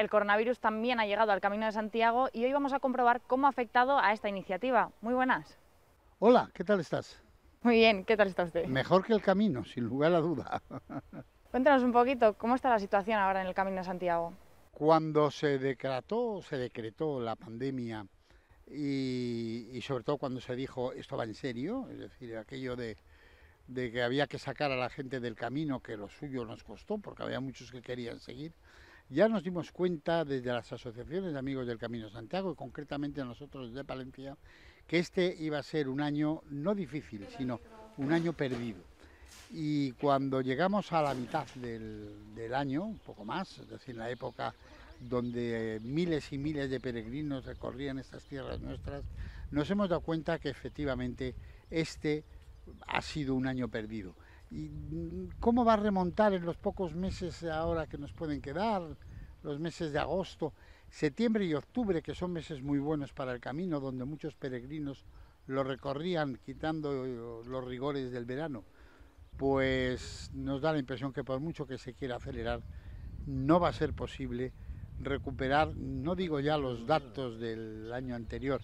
el coronavirus también ha llegado al Camino de Santiago y hoy vamos a comprobar cómo ha afectado a esta iniciativa. Muy buenas. Hola, ¿qué tal estás? Muy bien, ¿qué tal está usted? Mejor que el camino, sin lugar a duda. Cuéntanos un poquito, ¿cómo está la situación ahora en el Camino de Santiago? Cuando se decretó, se decretó la pandemia y, sobre todo cuando se dijo esto va en serio, es decir, aquello de, de que había que sacar a la gente del camino, que lo suyo nos costó, porque había muchos que querían seguir, ya nos dimos cuenta desde las asociaciones de amigos del Camino Santiago y concretamente nosotros de Palencia, que este iba a ser un año no difícil, sino un año perdido. Y cuando llegamos a la mitad del, año, un poco más, es decir, la época donde miles y miles de peregrinos recorrían estas tierras nuestras, nos hemos dado cuenta que efectivamente este ha sido un año perdido. ¿Y cómo va a remontar en los pocos meses ahora que nos pueden quedar, los meses de agosto? Septiembre y octubre, que son meses muy buenos para el camino, donde muchos peregrinos lo recorrían quitando los rigores del verano, pues nos da la impresión que por mucho que se quiera acelerar, no va a ser posible recuperar, no digo ya los datos del año anterior,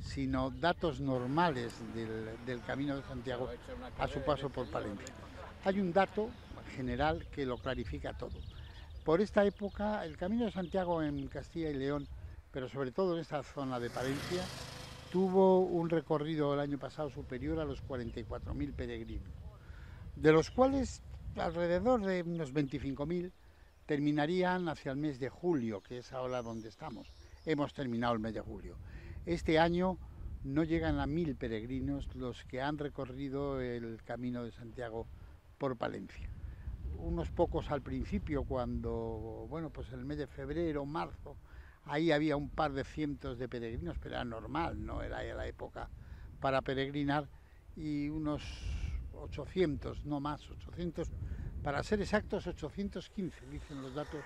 sino datos normales del, Camino de Santiago a su paso por Palencia. Hay un dato general que lo clarifica todo por esta época, el Camino de Santiago en Castilla y León, pero sobre todo en esta zona de Palencia, tuvo un recorrido el año pasado superior a los 44.000 peregrinos, de los cuales alrededor de unos 25.000 terminarían hacia el mes de julio, que es ahora donde estamos. Hemos terminado el mes de julio. Este año no llegan a mil peregrinos los que han recorrido el Camino de Santiago por Palencia unos pocos al principio, cuando, bueno, pues el mes de febrero, marzo, ahí había un par de cientos de peregrinos, pero era normal, no era la época para peregrinar, y unos 800, no más, 800, para ser exactos, 815, dicen los datos,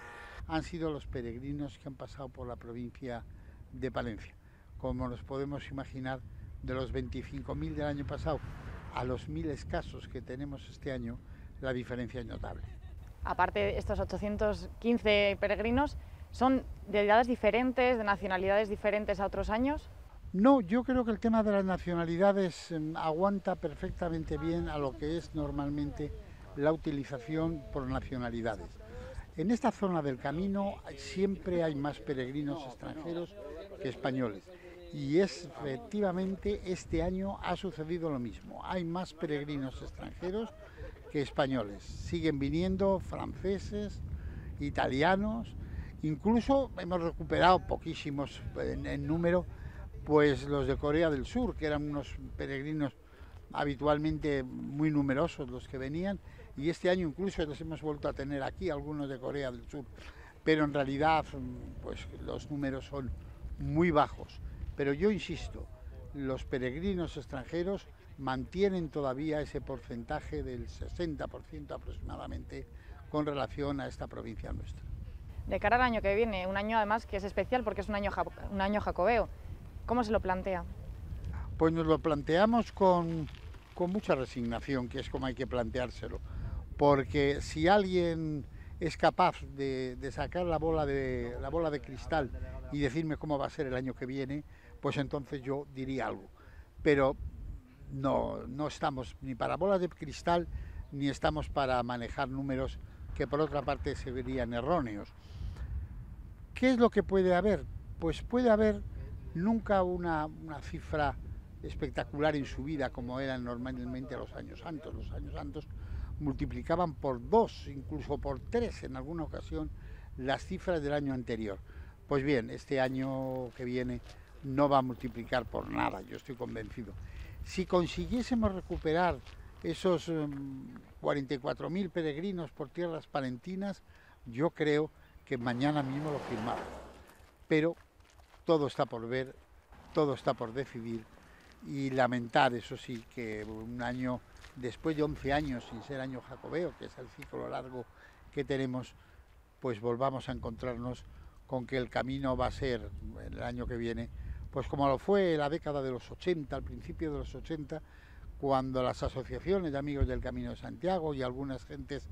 han sido los peregrinos que han pasado por la provincia de Palencia. Como nos podemos imaginar, de los 25.000 del año pasado a los mil escasos que tenemos este año, la diferencia es notable. Aparte de estos 815 peregrinos, ¿son de edades diferentes, de nacionalidades diferentes a otros años? No, yo creo que el tema de las nacionalidades em, aguanta perfectamente bien a lo que es normalmente la utilización por nacionalidades. En esta zona del camino siempre hay más peregrinos extranjeros que españoles. Y efectivamente este año ha sucedido lo mismo. Hay más peregrinos extranjeros españoles. Siguen viniendo franceses, italianos, incluso hemos recuperado poquísimos en, número, pues los de Corea del Sur, que eran unos peregrinos habitualmente muy numerosos los que venían, y este año incluso los hemos vuelto a tener aquí, algunos de Corea del Sur, pero en realidad pues los números son muy bajos. Pero yo insisto, los peregrinos extranjeros mantienen todavía ese porcentaje del 60% aproximadamente con relación a esta provincia nuestra. De cara al año que viene, un año además que es especial porque es un año, un año jacobeo, ¿cómo se lo plantea? Pues nos lo planteamos con, con mucha resignación, que es como hay que planteárselo, porque si alguien es capaz de, de, sacar la bola de, la bola de cristal y decirme cómo va a ser el año que viene, pues entonces yo diría algo. Pero no, no estamos ni para bolas de cristal ni estamos para manejar números que por otra parte se verían erróneos. ¿Qué es lo que puede haber? Pues puede haber nunca una, cifra espectacular en su vida como eran normalmente los años santos. Los años santos multiplicaban por dos, incluso por tres en alguna ocasión, las cifras del año anterior. Pues bien, este año que viene no va a multiplicar por nada, yo estoy convencido. Si consiguiésemos recuperar esos 44.000 em, peregrinos por tierras palentinas, yo creo que mañana mismo lo firmamos. Pero todo está por ver, todo está por decidir y lamentar, eso sí, que un año, después de 11 años sin ser año jacobeo, que es el ciclo largo que tenemos, pues volvamos a encontrarnos con que el camino va a ser el año que viene pues como lo fue la década de los 80, al principio de los 80, cuando las asociaciones de amigos del Camino de Santiago y algunas gentes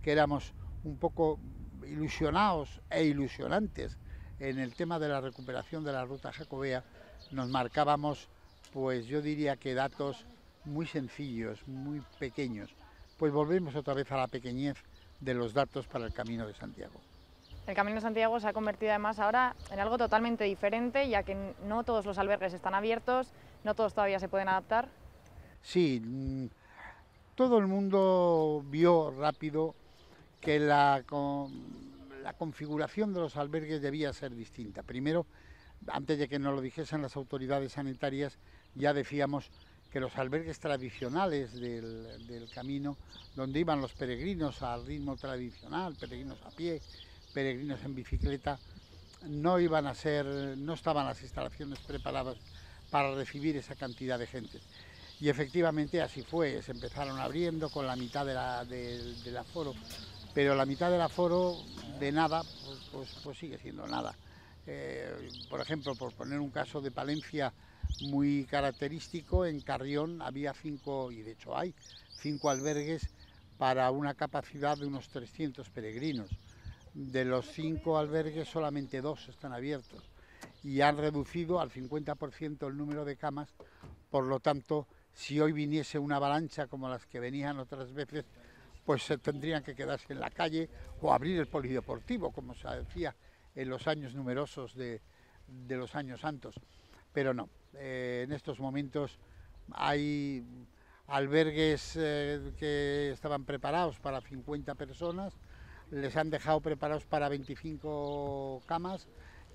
que éramos un poco ilusionados e ilusionantes en el tema de la recuperación de la ruta jacobea, nos marcábamos, pues yo diría que datos muy sencillos, muy pequeños. Pues volvemos otra vez a la pequeñez de los datos para el Camino de Santiago. El Camino de Santiago se ha convertido además ahora en algo totalmente diferente, ya que no todos los albergues están abiertos, no todos todavía se pueden adaptar. Sí, mm, todo el mundo vio rápido que la, configuración de los albergues debía ser distinta. Primero, antes de que nos lo dijesen las autoridades sanitarias, ya decíamos que los albergues tradicionales del, del, camino, donde iban los peregrinos al ritmo tradicional, peregrinos a pie, peregrinos en bicicleta, no iban a ser, no estaban las instalaciones preparadas para recibir esa cantidad de gente. Y efectivamente así fue, se empezaron abriendo con la mitad del aforo, pero la mitad del aforo de nada, pues, pues, pues sigue siendo nada. Eh, por ejemplo, por poner un caso de Palencia, muy característico, en Carrión había cinco, y de hecho hay, cinco albergues para una capacidad de unos 300 peregrinos. De los cinco albergues solamente dos están abiertos y han reducido al 50% el número de camas, por lo tanto, si hoy viniese una avalancha como las que venían otras veces, pues se tendrían que quedarse en la calle o abrir el polideportivo, como se decía en los años numerosos de, de los años santos. Pero no, eh, en estos momentos hay albergues eh, que estaban preparados para 50 personas, les han dejado preparados para 25 camas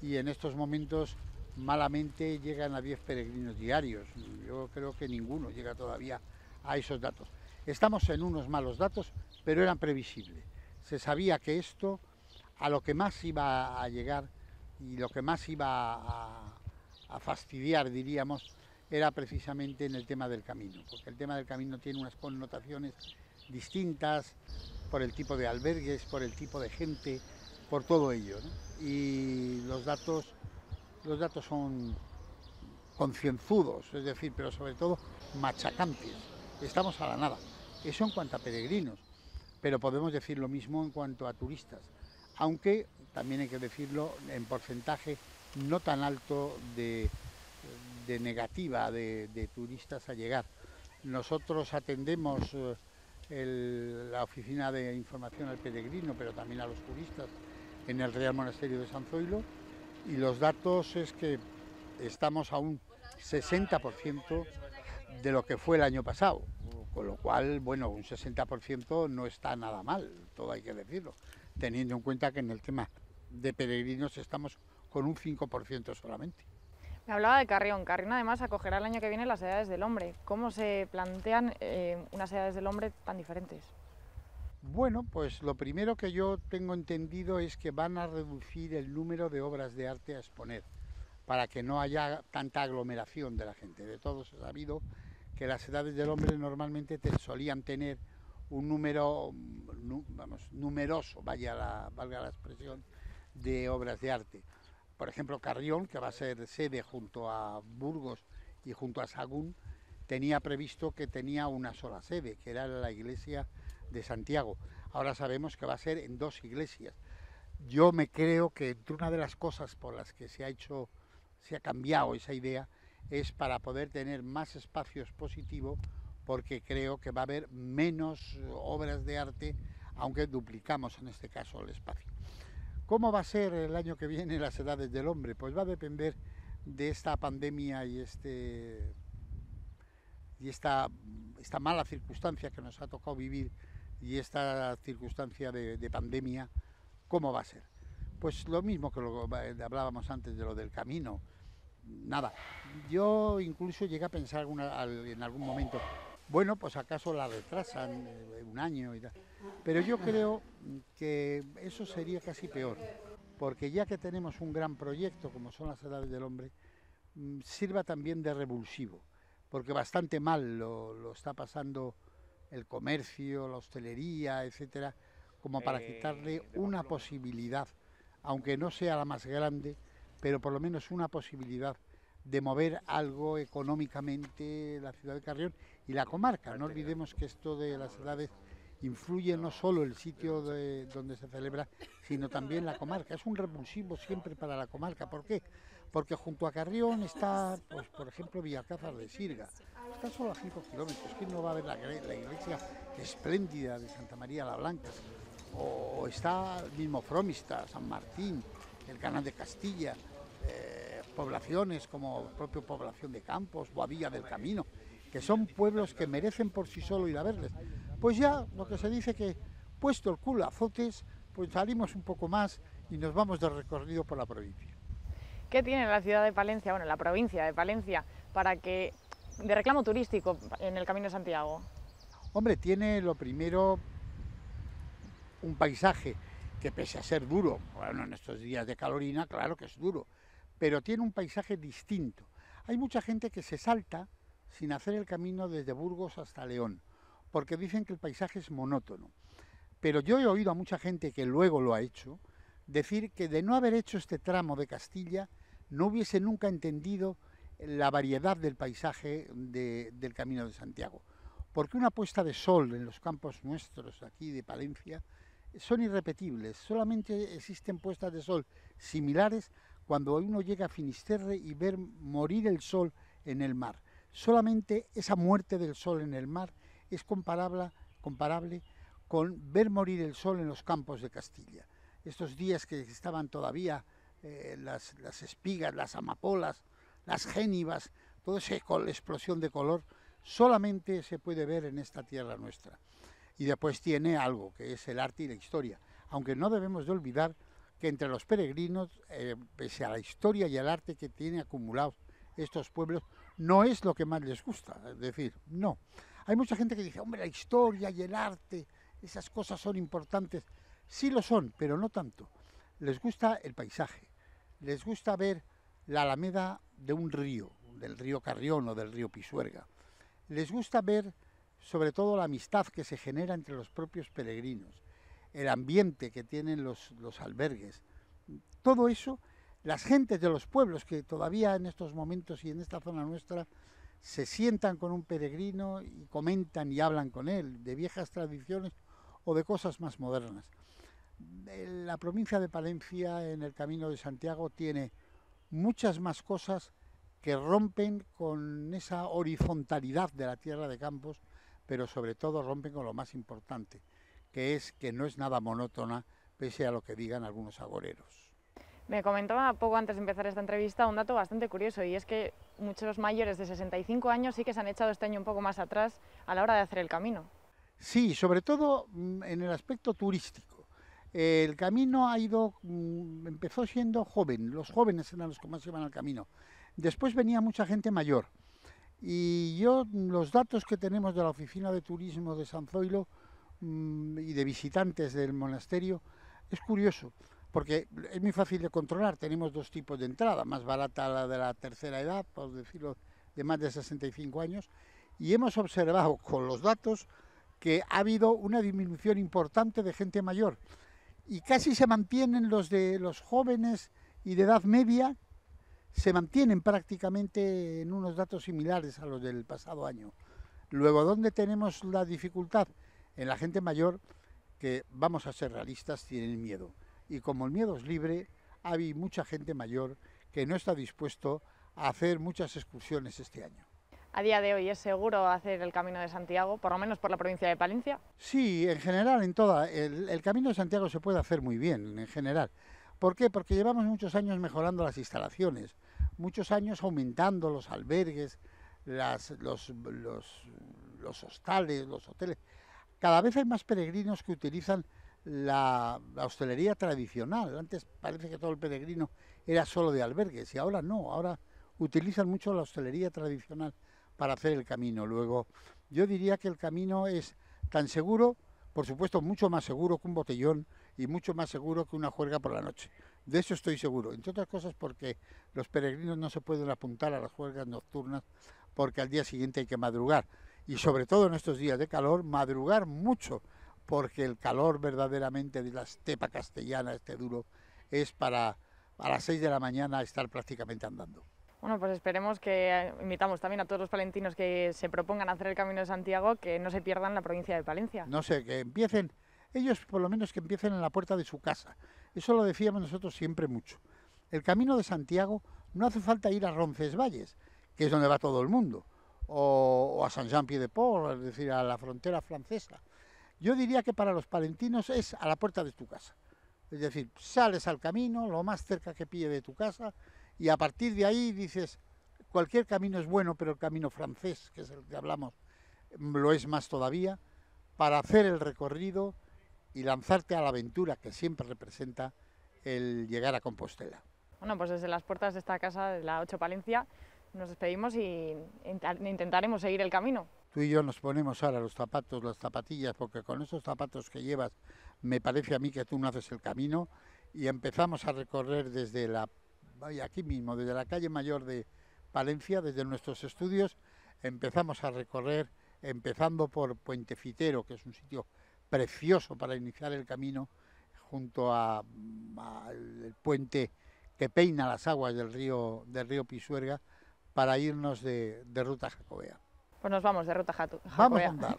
y en estos momentos malamente llegan a 10 peregrinos diarios. Yo creo que ninguno llega todavía a esos datos. Estamos en unos malos datos, pero eran previsibles. Se sabía que esto a lo que más iba a llegar y lo que más iba a, fastidiar, diríamos, era precisamente en el tema del camino, porque el tema del camino tiene unas connotaciones distintas por el tipo de albergues, por el tipo de gente, por todo ello. Y los datos, los datos son concienzudos, es decir, pero sobre todo machacantes. Estamos a la nada. Eso en cuanto a peregrinos, pero podemos decir lo mismo en cuanto a turistas, aunque también hay que decirlo en porcentaje no tan alto de, negativa de, turistas a llegar. Nosotros atendemos eh, la oficina de información al peregrino, pero también a los turistas en el Real Monasterio de San Zoilo y los datos es que estamos a un 60% de lo que fue el año pasado, con lo cual, bueno, un 60% no está nada mal, todo hay que decirlo, teniendo en cuenta que en el tema de peregrinos estamos con un 5% solamente. Hablaba de Carrión. Carrión además acogerá el año que viene las edades del hombre. ¿Cómo se plantean eh, unas edades del hombre tan diferentes? Bueno, pues lo primero que yo tengo entendido es que van a reducir el número de obras de arte a exponer, para que no haya tanta aglomeración de la gente. De todos he sabido que las edades del hombre normalmente solían tener un número, vamos, numeroso, vaya la, valga la expresión, de obras de arte por ejemplo, Carrión, que va a ser sede junto a Burgos y junto a Sagún, tenía previsto que tenía una sola sede, que era la iglesia de Santiago. Ahora sabemos que va a ser en dos iglesias. Yo me creo que entre una de las cosas por las que se ha hecho, se ha cambiado esa idea, es para poder tener más espacio expositivo, porque creo que va a haber menos obras de arte, aunque duplicamos en este caso el espacio. ¿Cómo va a ser el año que viene las edades del hombre? Pues va a depender de esta pandemia y, este, y esta, mala circunstancia que nos ha tocado vivir y esta circunstancia de, pandemia, ¿cómo va a ser? Pues lo mismo que lo hablábamos antes de lo del camino. Nada, yo incluso llegué a pensar en algún momento, bueno, pues acaso la retrasan eh, un año y tal. Pero yo creo que eso sería casi peor, porque ya que tenemos un gran proyecto como son las edades del hombre, mm, sirva también de revulsivo, porque bastante mal lo, está pasando el comercio, la hostelería, etcétera, como para eh, quitarle una posibilidad, aunque no sea la más grande, pero por lo menos una posibilidad de mover algo económicamente la ciudad de Carrión y la comarca. No olvidemos que esto de las edades influye no solo el sitio de, donde se celebra, sino también la comarca. Es un revulsivo siempre para la comarca. ¿Por qué? Porque junto a Carrión está, pues, por ejemplo, Villalcázar de Sirga. Está solo a 5 kilómetros. ¿Quién no va a ver la, la iglesia espléndida de Santa María la Blanca? O está el mismo Fromista, San Martín, el Canal de Castilla, eh, poblaciones como propio Población de Campos, Boadilla del Camino, que son pueblos que merecen por sí solo ir a verles. Pues ya lo que se dice que puesto el culo a azotes, pues salimos un poco más y nos vamos de recorrido por la provincia. ¿Qué tiene la ciudad de Palencia, bueno, la provincia de Palencia, para que de reclamo turístico en el Camino de Santiago? Hombre, tiene lo primero un paisaje que pese a ser duro, bueno, en estos días de calorina, claro que es duro, pero tiene un paisaje distinto. Hay mucha gente que se salta sin hacer el camino desde Burgos hasta León, porque dicen que el paisaje es monótono. Pero yo he oído a mucha gente que luego lo ha hecho decir que de no haber hecho este tramo de Castilla no hubiese nunca entendido la variedad del paisaje del Camino de Santiago. Porque una puesta de sol en los campos nuestros aquí de Palencia son irrepetibles. Solamente existen puestas de sol similares cuando uno llega a Finisterre y ver morir el sol en el mar. Solamente esa muerte del sol en el mar es comparable, comparable con ver morir el sol en los campos de Castilla. Estos días que estaban todavía eh, las, espigas, las amapolas, las génivas, toda esa explosión de color, solamente se puede ver en esta tierra nuestra y después tiene algo que es el arte y la historia. Aunque no debemos de olvidar que entre los peregrinos, eh, pese a la historia y el arte que tienen acumulados estos pueblos, no es lo que más les gusta. Es decir, no. Hay mucha gente que dice, hombre, la historia y el arte, esas cosas son importantes. Sí lo son, pero no tanto. Les gusta el paisaje, les gusta ver la alameda de un río, del río Carrión o del río Pisuerga. Les gusta ver sobre todo la amistad que se genera entre los propios peregrinos, el ambiente que tienen los, los albergues. Todo eso, las gentes de los pueblos que todavía en estos momentos y en esta zona nuestra se sientan con un peregrino y comentan y hablan con él de viejas tradiciones o de cosas más modernas. La provincia de Palencia en el Camino de Santiago tiene muchas más cosas que rompen con esa horizontalidad de la tierra de Campos pero sobre todo rompen con lo más importante, que es que no es nada monótona pese a lo que digan algunos agoreros. Me comentaba poco antes de empezar esta entrevista un dato bastante curioso y es que muchos mayores de 65 años sí que se han echado este año un poco más atrás a la hora de hacer el camino. Sí, sobre todo mm, en el aspecto turístico. El camino ha ido, mm, empezó siendo joven, los jóvenes eran los que más iban al camino. Después venía mucha gente mayor y yo, los datos que tenemos de la Oficina de Turismo de San Zoilo mm, y de visitantes del monasterio, es curioso, porque es muy fácil de controlar. Tenemos dos tipos de entrada, más barata la de la tercera edad, por decirlo, de más de 65 años, y hemos observado con los datos que ha habido una disminución importante de gente mayor y casi se mantienen los de los jóvenes y de edad media se mantienen prácticamente en unos datos similares a los del pasado año. Luego, ¿dónde tenemos la dificultad? En la gente mayor, que vamos a ser realistas, tienen miedo. Y como el miedo es libre, hay mucha gente mayor que no está dispuesto a hacer muchas excursiones este año. ¿A día de hoy es seguro hacer el Camino de Santiago, por lo menos por la provincia de Palencia? Sí, en general, en toda. El, el Camino de Santiago se puede hacer muy bien, en general. ¿Por qué? Porque llevamos muchos años mejorando las instalaciones muchos años aumentando los albergues, las, los, los, hostales, los hoteles. Cada vez hay más peregrinos que utilizan la, hostelería tradicional. Antes parece que todo el peregrino era solo de albergues y ahora no, ahora utilizan mucho la hostelería tradicional para hacer el camino. Luego, yo diría que el camino es tan seguro, por supuesto, mucho más seguro que un botellón y mucho más seguro que una juerga por la noche. De eso estoy seguro, entre otras cosas porque los peregrinos no se pueden apuntar a las juergas nocturnas porque al día siguiente hay que madrugar. Y sobre todo en estos días de calor, madrugar mucho, porque el calor verdaderamente de la estepa castellana, este duro, es para a las 6 de la mañana estar prácticamente andando. Bueno, pues esperemos que eh, invitamos también a todos los palentinos que se propongan hacer el Camino de Santiago que no se pierdan la provincia de Palencia. No sé, que empiecen, ellos por lo menos que empiecen en la puerta de su casa. Eso lo decíamos nosotros siempre mucho. El Camino de Santiago no hace falta ir a Roncesvalles, que es donde va todo el mundo, o, a Saint-Jean-Pied-de-Port, es decir, a la frontera francesa. Yo diría que para los palentinos es a la puerta de tu casa. Es decir, sales al camino, lo más cerca que pille de tu casa, y a partir de ahí dices, cualquier camino es bueno, pero el camino francés, que es el que hablamos, lo es más todavía, para hacer el recorrido y lanzarte a la aventura que siempre representa el llegar a Compostela. Bueno, pues desde las puertas de esta casa, de la 8 Palencia, nos despedimos y intentaremos seguir el camino. Tú y yo nos ponemos ahora los zapatos, las zapatillas, porque con esos zapatos que llevas me parece a mí que tú no haces el camino y empezamos a recorrer desde la aquí mismo, desde la calle mayor de Palencia, desde nuestros estudios, empezamos a recorrer, empezando por Puente Fitero, que es un sitio precioso para iniciar el camino, junto al puente que peina las aguas del río, del río Pisuerga, para irnos de, ruta jacobea. Pues nos vamos de ruta jacobea. Vamos a andar.